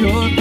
your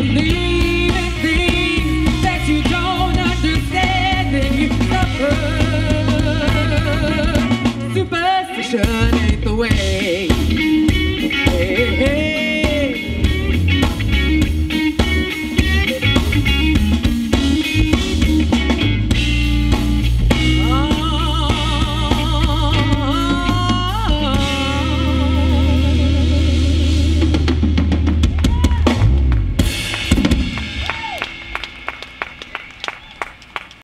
believe.